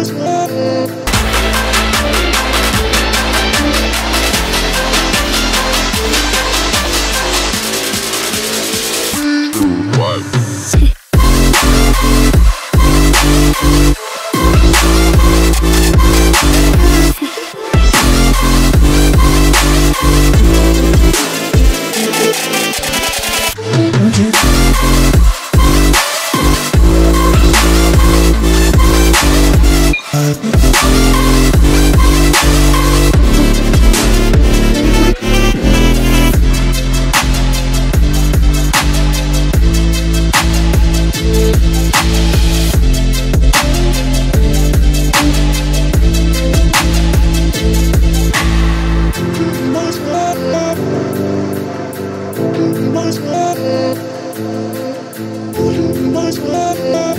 this way. Thank you.